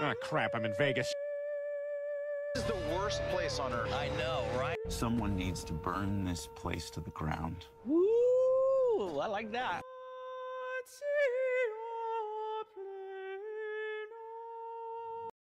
Ah, crap, I'm in Vegas. This is the worst place on earth. I know, right? Someone needs to burn this place to the ground. Woo! I like that.